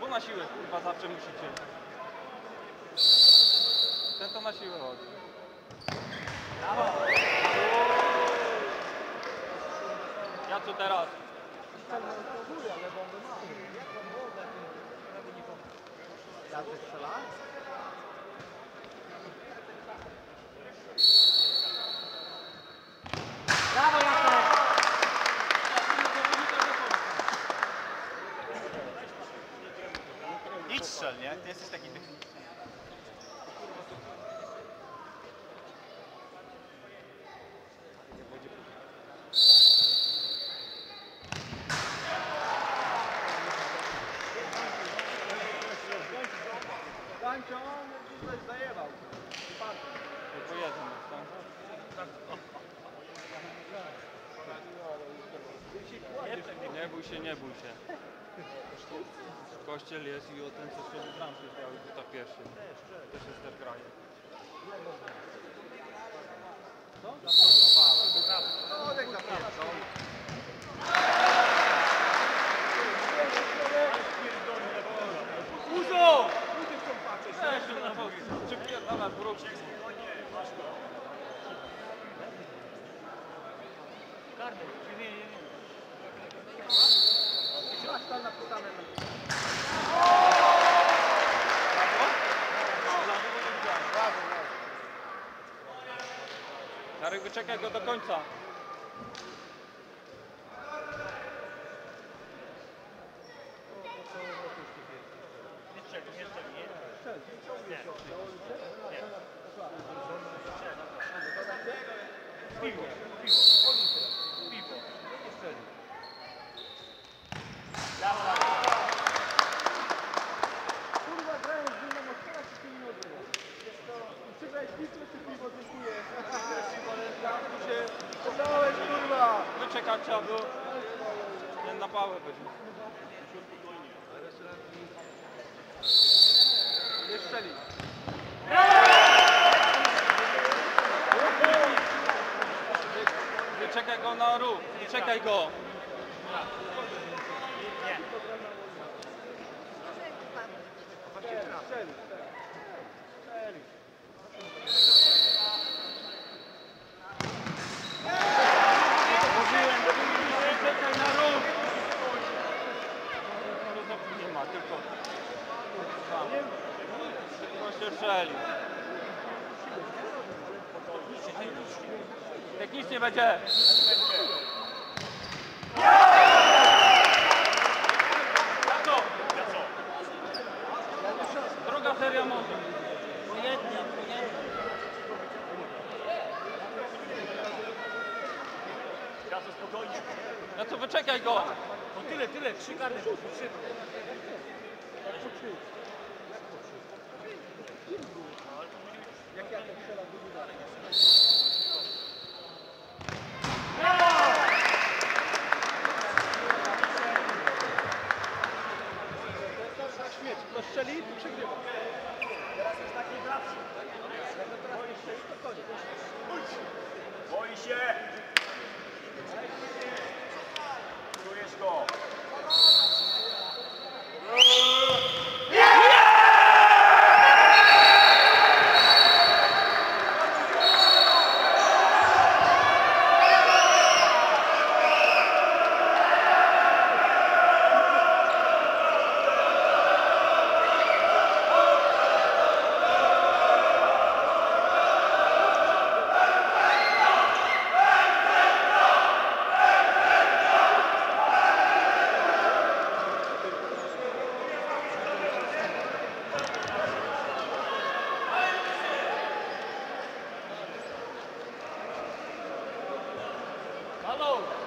Bo na siłę, kurwa, zawsze musicie. Ten to na siłę chodzi. Dawaj! Ja co teraz? Ja to strzelałem? Idź strzel, nie? Ty jesteś taki techniczny. Pańcio, on? Nie bój się, nie bój się. Kościel jest i o ten co sobie bramkę grał i to pierwszy. Też jest też graje. No, jak zapierdol. Uzo! Weź się na boki. Czy pierdala Jarek, wyczekaj go do końca. Kurwa, Wyczekać trzeba było. Nie na pałę będzie. Nie strzeli. Wyczekaj go na ruch. Wyczekaj go. Strzeli. Strzeli. Mówiłem, wyczekaj na ruch. No nie ma, tylko tam. Tylko się strzeli. Technicznie będzie. Druga seria może. No to wyczekaj go. No tyle, tyle, trzy karty. Trzy. Hello.